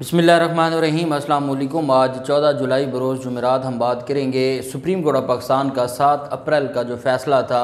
बसमीम अल्लाम आज 14 जुलाई, बरोज़ जुमेरात हम बात करेंगे सुप्रीम कोर्ट ऑफ़ पाकिस्तान का 7 अप्रैल का जो फ़ैसला था,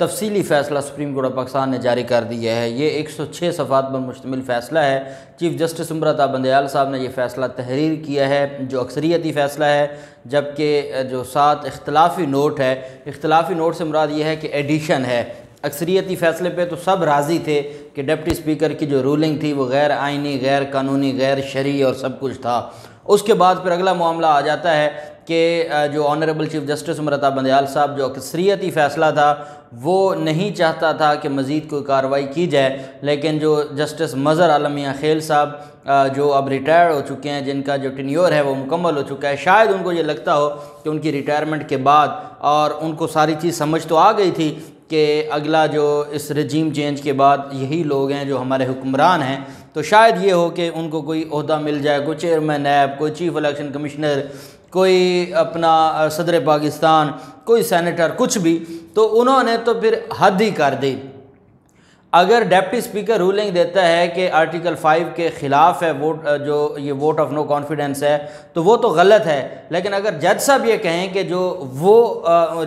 तफसीली फ़ैसला सुप्रीम कोर्ट ऑफ़ पाकिस्तान ने जारी कर दिया है। ये 106 सफ़ात पर मुश्तमिल फ़ैसला है। चीफ़ जस्टिस उम्रता बंदयाल साहब ने यह फ़ैसला तहरीर किया है, जो अक्सरियती फ़ैसला है, जबकि जो सात इख्तलाफी नोट है, इख्तलाफी नोट से मुराद ये है कि एडिशन है। अक्सरियती फ़ैसले पे तो सब राज़ी थे कि डिप्टी स्पीकर की जो रूलिंग थी वो गैर आइनी गैर कानूनी, गैर शरी और सब कुछ था। उसके बाद फिर अगला मामला आ जाता है कि जो honourable chief justice Umar Ata Bandial साहब, जो अक्सरियती फ़ैसला था, वो नहीं चाहता था कि मज़ीद कोई कार्रवाई की जाए, लेकिन जो जस्टिस मज़र आलम मियाँ खेल साहब जो अब रिटायर हो चुके हैं, जिनका जो टिन्योर है वो मुकम्मल हो चुका है, शायद उनको ये लगता हो कि उनकी रिटायरमेंट के बाद और उनको सारी चीज़ समझ तो आ गई थी कि अगला जो इस रजीम चेंज के बाद यही लोग हैं जो हमारे हुक्मरान हैं तो शायद ये हो कि उनको कोई अहदा मिल जाए, कोई चेयरमैन ऐप कोई चीफ इलेक्शन कमिश्नर कोई अपना सदर पाकिस्तान, कोई सैनिटर कुछ भी तो उन्होंने तो फिर हद ही कर दी। अगर डेप्टी स्पीकर रूलिंग देता है कि आर्टिकल फाइव के ख़िलाफ़ है वोट जो ये वोट ऑफ़ नो कॉन्फिडेंस है तो वो तो गलत है। लेकिन अगर जज साहब ये कहें कि जो वो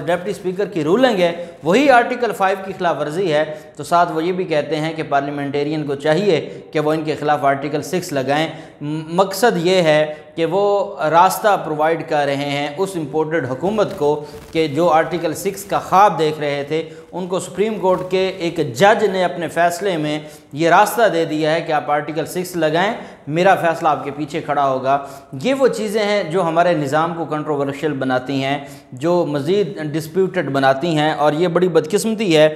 डेप्टी स्पीकर की रूलिंग है, वही आर्टिकल फाइव की खिलाफ वर्जी है तो साथ वो ये भी कहते हैं कि पार्लियामेंटेरियन को चाहिए कि वो इनके ख़िलाफ़ आर्टिकल सिक्स लगाएँ। मकसद ये है कि वो रास्ता प्रोवाइड कर रहे हैं उस इम्पोर्टेड हुकूमत को कि जो आर्टिकल सिक्स का ख्वाब देख रहे थे, उनको सुप्रीम कोर्ट के एक जज ने अपने फ़ैसले में ये रास्ता दे दिया है कि आप आर्टिकल सिक्स लगाएँ, मेरा फ़ैसला आपके पीछे खड़ा होगा। ये वो चीज़ें हैं जो हमारे निज़ाम को कंट्रोवर्शियल बनाती हैं, जो मज़ीद डिस्प्यूटेड बनाती हैं और ये बड़ी बदकिस्मती है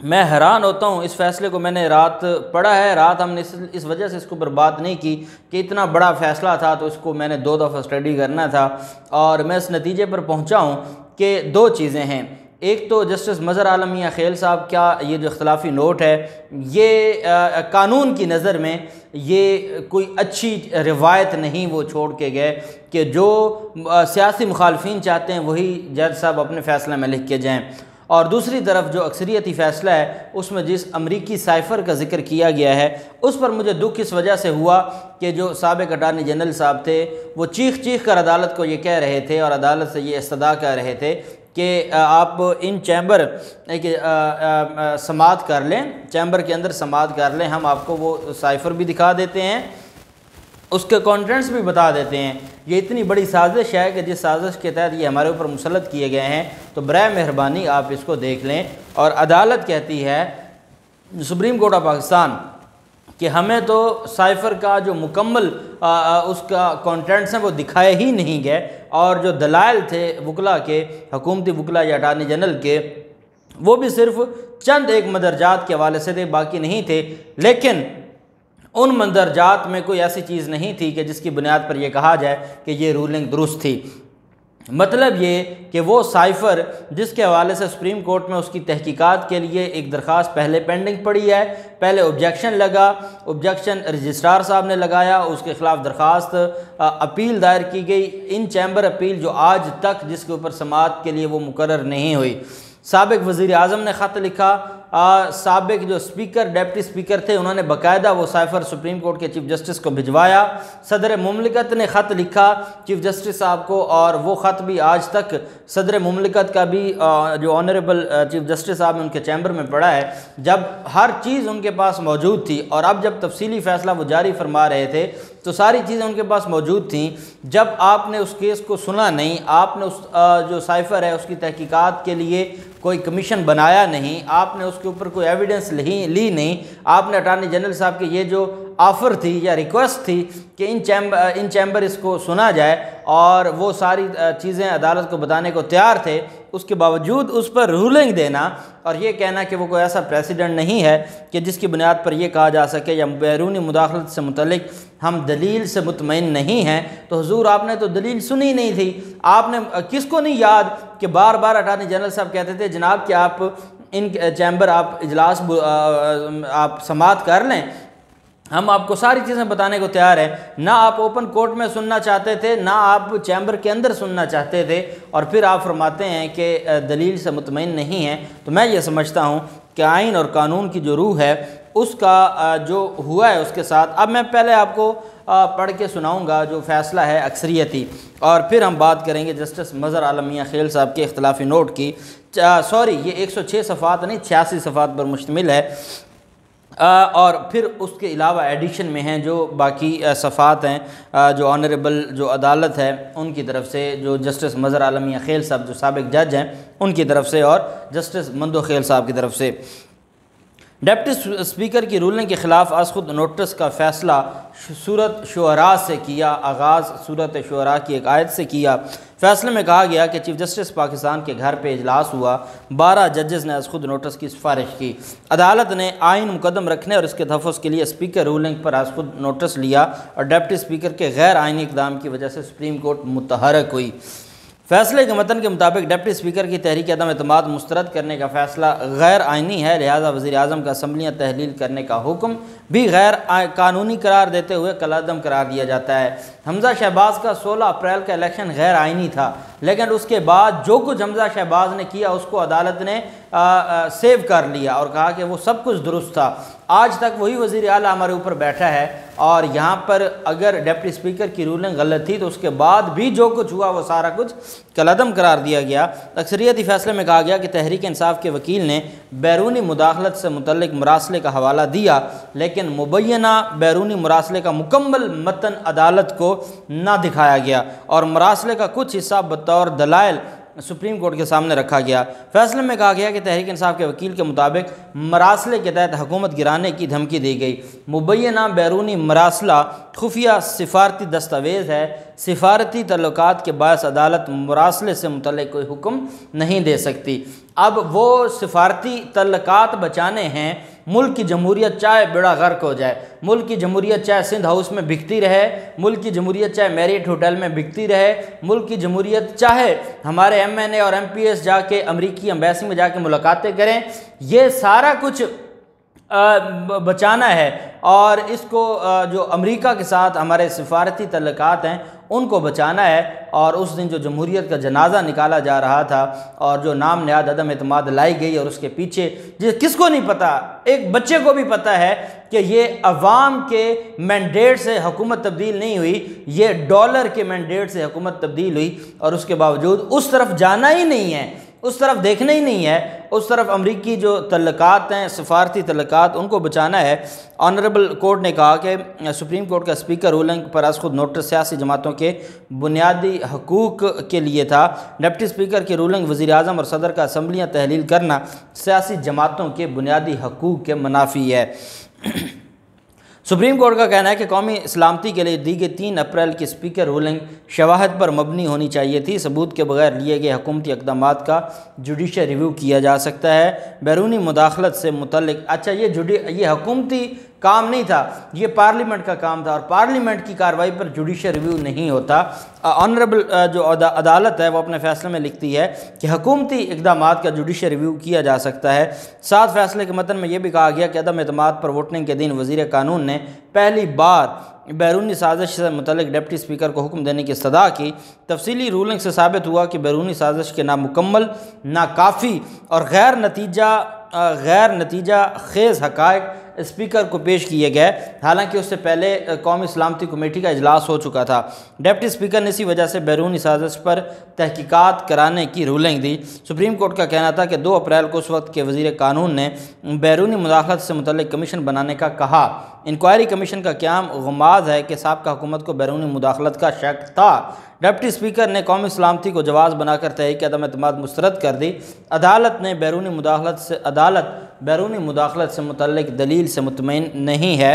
मैं हैरान होता हूँ इस फैसले को मैंने रात पढ़ा है रात हमने इस इस वजह से इसको बात नहीं की कि इतना बड़ा फ़ैसला था तो इसको मैंने दो दफ़ा स्टडी करना था और मैं इस नतीजे पर पहुँचा हूँ कि दो चीज़ें हैं। एक तो जस्टिस मज़र आलम या खेल साहब क्या ये जो इख्तलाफी नोट है ये आ, कानून की नज़र में ये कोई अच्छी रिवायत नहीं वो छोड़ के गए कि जो सियासी मुखालफी चाहते हैं वही जज साहब अपने फ़ैसले में लिख के जाएँ। और दूसरी तरफ़ जो अक्सरियती फ़ैसला है, उसमें जिस अमरीकी साइफ़र का ज़िक्र किया गया है, उस पर मुझे दुख इस वजह से हुआ कि जो सबक अटारनी जनरल साहब थे, वो चीख चीख कर अदालत को ये कह रहे थे और अदालत से ये इस्तदा कर रहे थे कि आप इन चैम्बर, एक समात कर लें, चैम्बर के अंदर समात कर लें, हम आपको वो साइफ़र भी दिखा देते हैं। उसके कॉन्टेंट्स भी बता देते हैं। ये इतनी बड़ी साजिश है कि जिस साजिश के तहत ये हमारे ऊपर मुसलत किए गए हैं तो बर मेहरबानी आप इसको देख लें। और अदालत कहती है, सुप्रीम कोर्ट ऑफ़ पाकिस्तान, कि हमें तो साइफ़र का जो मुकम्मल उसका कॉन्टेंट्स हैं, वो दिखाए ही नहीं गए। और जो दलाइल थे वकला के, हकूमती वकला या अटारनी जनरल के, वो भी सिर्फ़ चंद एक मदरजात के हवाले से थे, बाकी नहीं थे। लेकिन उन मंदरजात में कोई ऐसी चीज़ नहीं थी कि जिसकी बुनियाद पर यह कहा जाए कि ये रूलिंग दुरुस्त थी। मतलब ये कि वो साइफ़र जिसके हवाले से सुप्रीम कोर्ट में उसकी तहकीकात के लिए एक दरख्वास्त पहले पेंडिंग पड़ी है, पहले ऑब्जेक्शन लगा ऑब्जेक्शन रजिस्ट्रार साहब ने लगाया, उसके ख़िलाफ़ दरख्वास्त अपील दायर की गई। इन चैम्बर अपील जो आज तक जिसके ऊपर समात के लिए वो मुकर नहीं हुई। सबक वज़ी अजम ने ख़त लिखा सबक जो स्पीकर, डेप्टी स्पीकर थे, उन्होंने बाकायदा वो साइफ़र सुप्रीम कोर्ट के चीफ जस्टिस को भिजवाया। सदर ममलिकत ने ख़त लिखा चीफ जस्टिस साहब को, और वो ख़त भी आज तक सदर ममलिकत का भी जो ऑनरेबल चीफ जस्टिस साहब ने उनके चैम्बर में पढ़ा है। जब हर चीज़ उनके पास मौजूद थी, और अब जब तफसीली फ़ैसला वो जारी फरमा रहे थे तो सारी चीज़ें उनके पास मौजूद थी। जब आपने उस केस को सुना नहीं, आपने उस जो साइफ़र है, उसकी तहकीकात के लिए कोई कमीशन बनाया नहीं, आपने उसके ऊपर कोई एविडेंस ली ली नहीं, आपने अटारनी जनरल साहब के ये जो ऑफ़र थी या रिक्वेस्ट थी कि इन चैम्बर इन चैम्बर इसको सुना जाए और वो सारी चीज़ें अदालत को बताने को तैयार थे, उसके बावजूद उस पर रूलिंग देना और ये कहना कि वो कोई ऐसा प्रेसिडेंट नहीं है कि जिसकी बुनियाद पर यह कहा जा सके या बैरूनी मुदाखलत से मुतलिक हम दलील से मुतमिन नहीं हैं। तो हजूर, आपने तो दलील सुनी नहीं थी। आपने किसको नहीं याद कि बार बार अटारनी जनरल साहब कहते थे, जनाब, कि आप इन चैम्बर आप इजलास आप समात कर लें? हम आपको सारी चीज़ें बताने को तैयार हैं। ना आप ओपन कोर्ट में सुनना चाहते थे, ना आप चैम्बर के अंदर सुनना चाहते थे। और फिर आप फरमाते हैं कि दलील से मुतमिन नहीं है। तो मैं ये समझता हूँ कि आइन और कानून की जो रूह है, उसका जो हुआ है उसके साथ। अब मैं पहले आपको पढ़ के सुनाऊँगा जो फ़ैसला है अक्सरियती। और फिर हम बात करेंगे जस्टिस मज़र आलमिया खेल साहब के अख्तिलाफ़ी नोट की। सॉरी, ये 106 सफ़ात नहीं, छियासी सफ़ात पर मुश्तमिल है। और फिर उसके अलावा एडिशन में हैं जो बाकी सफ़ात हैं जो ऑनरेबल जो अदालत है, उनकी तरफ़ से जो जस्टिस मज़र आलमिया खेल साहब, जो सबक जज हैं, उनकी तरफ़ से और जस्टिस मंदो खेल साहब की तरफ़ से। डिप्टी स्पीकर की रूलिंग के ख़िलाफ़ आज खुद नोटिस का फ़ैसला सूरत शुरा से किया, आगाज़ सूरत शुरा की एक आयत से किया। फ़ैसले में कहा गया कि चीफ जस्टिस पाकिस्तान के घर पर इजलास हुआ। बारह जजेस ने खुद नोटिस की सिफारिश की। अदालत ने आइन मुकदम रखने और इसके तहफ़ के लिए स्पीकर रूलिंग पर आज खुद नोटिस लिया और डिप्टी स्पीकर के गैर आइनी इकदाम की वजह से सुप्रीम कोर्ट मुतहरक हुई। फैसले के मतन के मुताबिक डिप्टी स्पीकर की तहरीक अदम अतमाद मुस्तरद करने का फ़ैसला गैर आइनी है, लिहाजा वजी अजम का असम्बलियाँ तहलील करने का हुक्म भी गैर कानूनी करार देते हुए कलादम करार दिया जाता है। हमजा शहबाज का 16 अप्रैल का इलेक्शन गैर आइनी था लेकिन उसके बाद जो कुछ हमजा शहबाज ने किया उसको अदालत ने आ, आ, सेव कर लिया और कहा कि वो सब कुछ दुरुस्त था। आज तक वही वज़ी अला हमारे ऊपर बैठा है और यहाँ पर अगर डिप्टी स्पीकर की रूलिंग गलत थी तो उसके बाद भी जो कुछ हुआ वो सारा कुछ कलदम करार दिया गया। अक्सरियती फैसले में कहा गया कि तहरीक इंसाफ के वकील ने बैरूनी मुदाखलत से मुतल मरासले का हवाला दिया लेकिन मुबैना बैरूनी मरासले का मुकम्मल मतन अदालत को ना दिखाया गया और मरासले का कुछ हिस्सा बतौर दलाइल सुप्रीम कोर्ट के सामने रखा गया। फैसले में कहा गया कि तहरीक इंसाफ के वकील के मुताबिक मरासले के तहत हुकूमत गिराने की धमकी दी गई। मुबैना बैरूनी मरासला खुफिया सिफारती दस्तावेज़ है। सिफारती तल्लक के बायस अदालत मरासले से मुतल कोई हुक्म नहीं दे सकती। अब वो सिफारती तल्लक बचाने हैं मुल्क की जमहूरियत चाहे बेड़ा गर्क हो जाए, मुल्क की जमहूरियत चाहे सिंध हाउस में बिकती रहे, मुल्क की जमहूरियत चाहे मैरिट होटल में बिकती रहे, मुल्क की जमहूरियत चाहे हमारे एम एन ए और एम पी एस जाके, अमरीकी अम्बेसी में जाके मुलाकातें करें, ये सारा कुछ बचाना है। और इसको जो अमेरिका के साथ हमारे सिफारती तल्लक हैं उनको बचाना है। और उस दिन जो जमहूरीत का जनाजा निकाला जा रहा था और जो नाम नयाद अदम अतमाद लाई गई और उसके पीछे जिस किसको नहीं पता? एक बच्चे को भी पता है कि ये अवाम के मैंडेट से हुकूमत तब्दील नहीं हुई, ये डॉलर के मैंडेट से हुकूमत तब्दील हुई और उसके बावजूद उस तरफ़ जाना ही नहीं है। उस तरफ़ देखना ही नहीं है। उस तरफ़ अमरीकी जो तल्लक़ात हैं सफारती तल्लक़ात, उनको बचाना है। ऑनरेबल कोर्ट ने कहा कि, सुप्रीम कोर्ट का स्पीकर रूलिंग पर खुद नोटिस सियासी जमातों के बुनियादी हकूक़ के लिए था। डिप्टी स्पीकर की रूलिंग वज़ी अजम और सदर का असम्बलियाँ तहलील करना सियासी जमातों के बुनियादी हकूक़ के मुनाफी है। सुप्रीम कोर्ट का कहना है कि कौमी सलामती के लिए दी गई तीन अप्रैल की स्पीकर रूलिंग शवाहद पर मबनी होनी चाहिए थी। सबूत के बगैर लिए गए हकूमती इकदाम का जुडिशल रिव्यू किया जा सकता है। बैरूनी मुदाखलत से मुतल अच्छा ये जुडी, ये हुकूमती काम नहीं था। ये पार्लियामेंट का काम था और पार्लियामेंट की कार्रवाई पर जुडिशल रिव्यू नहीं होता। ऑनरेबल जो अदालत है, वो अपने फैसले में लिखती है कि हकूमती इकदाम का जुडिशल रिव्यू किया जा सकता है। सात फैसले के मतन में यह भी कहा गया कि अदम अतमाद पर वोटिंग के दिन वज़ीर कानून ने पहली बार बैरूनी साजिश से मुतल डिप्टी स्पीकर को हुक्म देने की सदा की। तफसीली रूलिंग से साबित हुआ कि बैरूनी साजिश के नामुकम्मल, नाकाफ़ी और गैर नतीजा गैर नतीजा खेज़ हक़ स्पीकर को पेश किए गए हालाँकि उससे पहले कौमी सलामती कमेटी का अजलास हो चुका था। डेप्टी स्पीकर ने इसी वजह से बैरूनी साजिश पर तहकीकत कराने की रूलिंग दी। सुप्रीम कोर्ट का कहना था कि दो अप्रैल को उस वक्त के वज़ीर कानून ने बैरूनी मुदाखलत से मुतल कमीशन बनाने का कहा। इंक्वायरी कमीशन का क्याम गमाज है कि सबका हुकूमत को बैरूनी मुदाखलत का शक था। डिप्टी स्पीकर ने कौमी सलामती को जवाब बनाकर तहरीक अदम अतमाद मुस्तरद कर दी। अदालत ने बैरूनी मुदाखलत से अदालत बैरूनी मुदाखलत से मुतल दलील से मुतमिन नहीं है।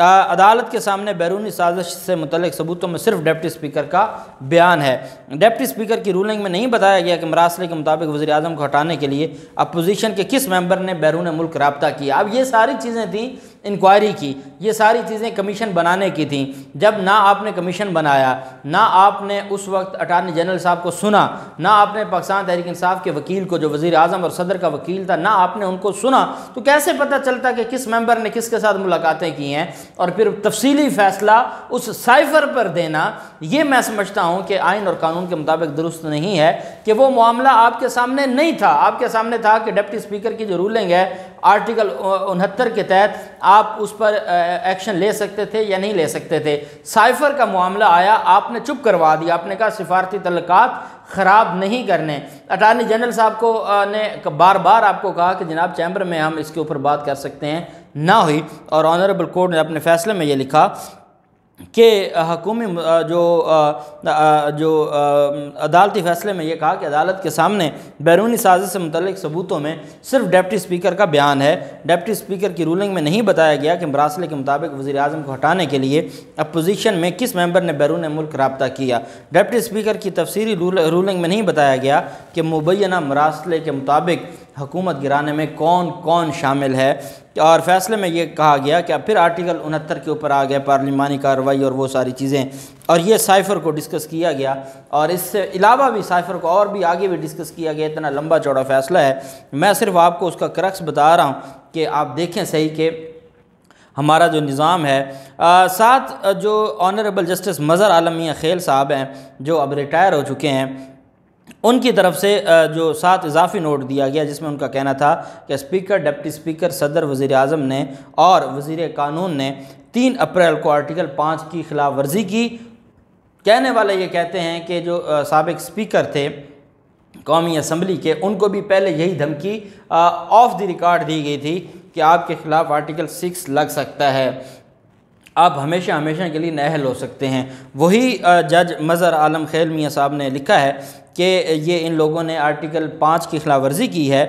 आ, अदालत के सामने बैरूनी साजिश से मुतल सबूतों में सिर्फ़ डिप्टी स्पीकर का बयान है। डिप्टी स्पीकर की रूलिंग में नहीं बताया गया कि मरासले के मुताबिक वजी अजम को हटाने के लिए अपोजिशन के किस मेंबर ने बैरून मुल्क रबता किया। अब ये सारी चीज़ें थी इंक्वायरी की, ये सारी चीज़ें कमीशन बनाने की थी। जब ना आपने कमीशन बनाया, ना आपने उस वक्त अटारनी जनरल साहब को सुना, ना आपने पाकिस्तान तहरीक इंसाफ के वकील को, जो वज़ी अजम और सदर का वकील था, ना आपने उनको सुना तो कैसे पता चलता कि किस मेंबर ने किसके साथ मुलाकातें की हैं? और फिर तफसीली फ़ैसला उस साइफर पर देना, ये मैं समझता हूँ कि आइन और कानून के मुताबिक दुरुस्त नहीं है कि वो मामला आपके सामने नहीं था। आपके सामने था कि डिप्टी स्पीकर की जो रूलिंग है, आर्टिकल उनहत्तर के तहत आप उस पर एक्शन ले सकते थे या नहीं ले सकते थे। साइफर का मामला आया, आपने चुप करवा दिया। आपने कहा, सिफारती तलक़ात ख़राब नहीं करने। अटारनी जनरल साहब को ने बार बार आपको कहा कि, जनाब चैम्बर में हम इसके ऊपर बात कर सकते हैं। ना हुई। और ऑनरेबल कोर्ट ने अपने फैसले में ये लिखा कि हकूमी जो जो अदालती फ़ैसले में ये कहा कि अदालत के सामने बैरूनी साजिश से मुतलिक सबूतों में सिर्फ़ डेप्टी स्पीकर का बयान है। डेप्टी स्पीकर की रूलिंग में नहीं बताया गया कि मरासले के मुताबिक वजी अजम को हटाने के लिए अपोजिशन में किस मेंबर ने बैरून मुल्क रबता किया। डेप्टी स्पीकर की तफसीरी रूलिंग में नहीं बताया गया कि मुबैना मरासले के मुताबिक हुकूमत गिराने में कौन कौन शामिल है? और फैसले में ये कहा गया कि अब फिर आर्टिकल उनहत्तर के ऊपर आ गया पार्लिमानी कार्रवाई और वो सारी चीज़ें। और ये साइफ़र को डिस्कस किया गया। और इससे अलावा भी साइफ़र को और भी आगे भी डिस्कस किया गया। इतना लंबा चौड़ा फैसला है। मैं सिर्फ़ आपको उसका क्रक्स बता रहा हूँ कि आप देखें सही कि हमारा जो निज़ाम है आ, साथ जो ऑनरेबल जस्टिस मज़र आलमिया खेल साहब हैं जो अब रिटायर हो चुके हैं उनकी तरफ़ से जो सात इजाफी नोट दिया गया, जिसमें उनका कहना था कि स्पीकर, डिप्टी स्पीकर सदर वज़ी अजम ने और वज़ी कानून ने तीन अप्रैल को आर्टिकल पाँच की खिलाफ वर्जी की। कहने वाले ये कहते हैं कि जो सबक स्पीकर थे, कौमी असम्बली के, उनको भी पहले यही धमकी ऑफ़ द रिकॉर्ड दी गई थी कि आपके ख़िलाफ़ आर्टिकल सिक्स लग सकता है। आप हमेशा हमेशा के लिए नहल हो सकते हैं। वही जज मज़र आलम खैल मियाँ साहब ने लिखा है कि ये इन लोगों ने आर्टिकल पाँच की खिलाफ वर्जी की है।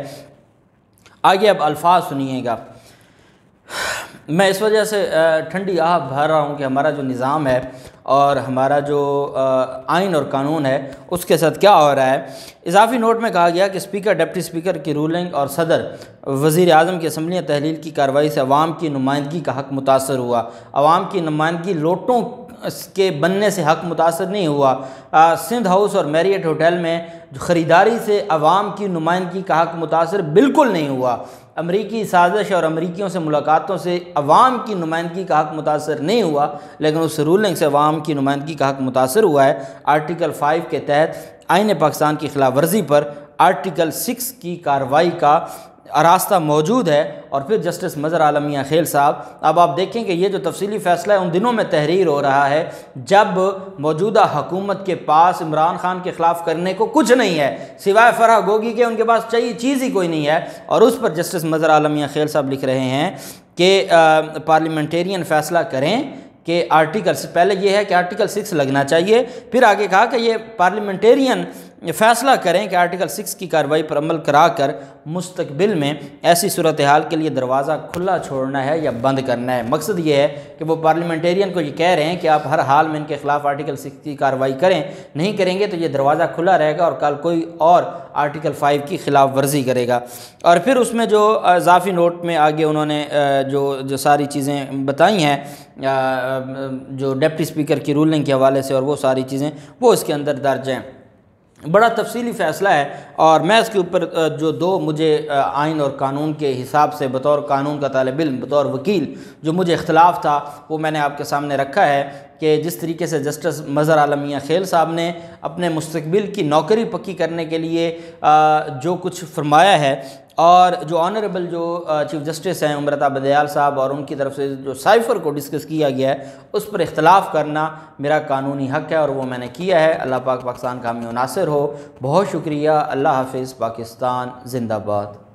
आगे अब अल्फाज सुनिएगा। मैं इस वजह से ठंडी आह भर रहा हूँ कि हमारा जो निज़ाम है और हमारा जो आइन और कानून है उसके साथ क्या हो रहा है। इजाफी नोट में कहा गया कि स्पीकर डिप्टी स्पीकर की रूलिंग और सदर वज़ी अजम की असम्बली तहलील की कार्रवाई से अवाम की नुमाइंदगी का हक मुतासर हुआ। अवाम की नुमाइंदगी लोटों के बनने से हक मुतासर नहीं हुआ। आ, सिंध हाउस और मैरियट होटल में ख़रीदारी से अवाम की नुमाइंदगी का हक मुतासर बिल्कुल नहीं हुआ। अमरीकी साजिश और अमरीकियों से मुलाकातों से अवाम की नुमाइंदगी का हक मुतासर नहीं हुआ, लेकिन उस रूलिंग से अवाम की नुमाइंदगी का हक मुतासर हुआ है। आर्टिकल फ़ाइव के तहत आइन पाकिस्तान की खिलाफ वर्जी पर आर्टिकल सिक्स की कार्रवाई का रास्ता मौजूद है। और फिर जस्टिस मज़र आलमिया खेल साहब, अब आप देखें कि ये जो तफसीली फ़ैसला है, उन दिनों में तहरीर हो रहा है, जब मौजूदा हकूमत के पास इमरान खान के ख़िलाफ़ करने को कुछ नहीं है, सिवाय फराह गोगी के, उनके पास चाहिए चीज़ ही कोई नहीं है। और उस पर जस्टिस मज़र आलमिया खेल साहब लिख रहे हैं कि पार्लियामेंटेरियन फ़ैसला करें कि आर्टिकल, पहले ये है कि आर्टिकल सिक्स लगना चाहिए, फिर आगे कहा कि ये पार्लियामेंटेरियन फ़ैसला करें कि आर्टिकल सिक्स की कार्रवाई पर अमल करा कर मुस्तबिल में ऐसी सूरत हाल के लिए दरवाज़ा खुला छोड़ना है या बंद करना है। मकसद ये है कि वो पार्लियामेंटेरियन को ये कह रहे हैं कि आप हर हाल में इनके ख़िलाफ़ आर्टिकल सिक्स की कार्रवाई करें। नहीं करेंगे तो ये दरवाज़ा खुला रहेगा और कल कोई और आर्टिकल फ़ाइव की खिलाफ वर्जी करेगा। और फिर उसमें जो इजाफ़ी नोट में आगे उन्होंने जो जो सारी चीज़ें बताई हैं जो डेप्टी स्पीकर की रूलिंग के हवाले से और वो सारी चीज़ें, वो इसके अंदर दर्ज हैं। बड़ा तफसीली फ़ैसला है और मैं इसके ऊपर जो दो मुझे आइन और कानून के हिसाब से बतौर कानून का तालब इम बतौर वकील जो मुझे इख्तलाफ था, वो मैंने आपके सामने रखा है कि जिस तरीके से जस्टिस मज़र आलमिया खेल साहब ने अपने मुस्तबिल की नौकरी पक्की करने के लिए जो कुछ फरमाया है और जो ऑनरेबल जो चीफ जस्टिस हैं, उम्रता बदयाल साहब और उनकी तरफ़ से जो साइफ़र को डिस्कस किया गया है, उस पर इख्तलाफ करना मेरा कानूनी हक है और वो मैंने किया है। अल्लाह पाक पाकिस्तान का हमें हो। बहुत शुक्रिया। अल्लाह हाफिज़। पाकिस्तान जिंदाबाद।